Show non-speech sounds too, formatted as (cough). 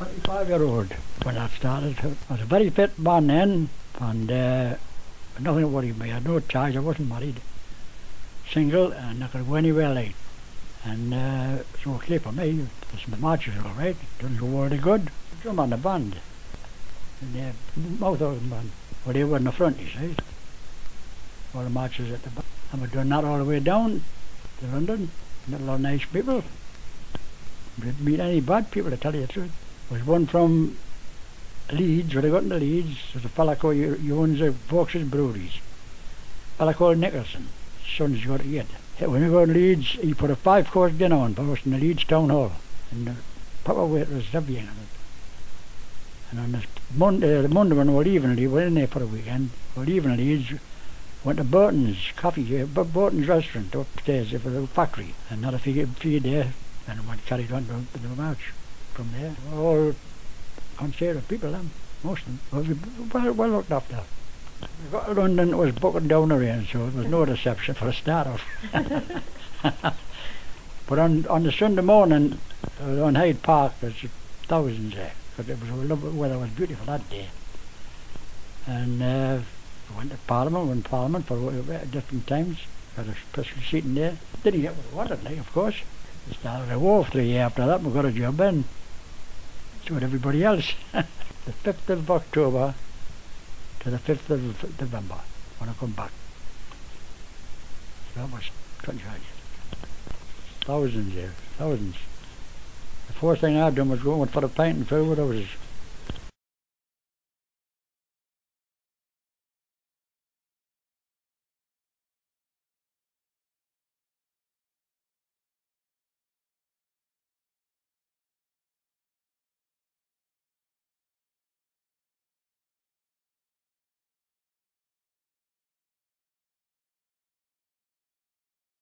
25 year old when I started. I was a very fit man then, and uh, nothing worry me. I had no charge, I wasn't married. Single, and I could go anywhere late. And uh, it's okay for me. It's my marches all right. Doesn't go really good. Drum on the band. And uh, mouth organ band. Well, they were in the front, you see. All the marches at the back. And we're doing that all the way down to London. Met a lot of nice people. Didn't meet any bad people, to tell you the truth. Was one from Leeds, when I got into Leeds, there's a fella called, he owns the Vauxhall Breweries. A fella called Nicholson. Son's got it yet. When we got to Leeds, he put a five course dinner on for us in the Leeds Town Hall. And the proper waitress, everything on it. And on this Monday, the Monday when we were leaving, we were in there for a weekend, we were leaving Leeds, went to Burton's coffee, uh, Burton's restaurant upstairs for the factory, and had a few, few there, and went carried on to the march from there. All considerate people, them, most of them, well, well looked after. We got to London, it was bucking down the rain, so it was no deception for a start off. (laughs) but on, on the Sunday morning, on Hyde Park, there's thousands there, because it was a lovely weather was beautiful that day. And uh, we went to Parliament, went to Parliament for uh, different times, got a special seat in there. Didn't get what I wanted, like, of course. Started a war three years after that, we got a job then. Did everybody else. (laughs) the 5th of October to the 5th of November when I come back. So that was 25 years. Thousands there, thousands. The first thing I'd done was going for a pint and food. I was